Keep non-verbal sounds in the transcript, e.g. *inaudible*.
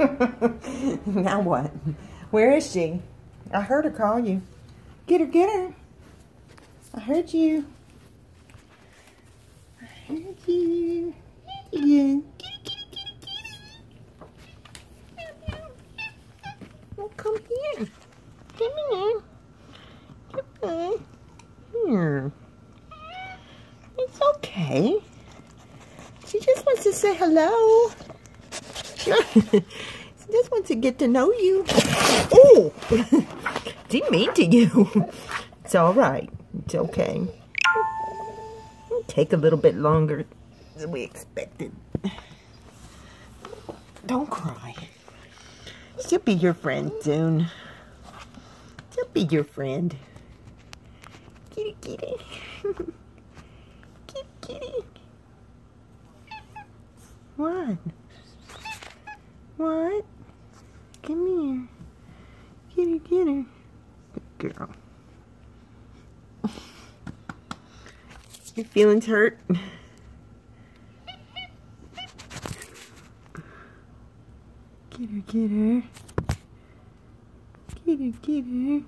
*laughs* now what? Where is she? I heard her call you. Get her, get her. I heard you. I heard you. Yeah. Well, come here. Come here. Come on. Here. It's okay. She just wants to say hello. *laughs* Just wants to get to know you. Oh! Didn't *laughs* mean to you. It's all right. It's okay. It'll take a little bit longer than we expected. Don't cry. She'll be your friend soon. She'll be your friend. Kitty, kitty. *laughs* kitty, kitty. What? What? Come here. Get her, get her. Good girl. Your feelings hurt? Get her, get her. Get her, get her.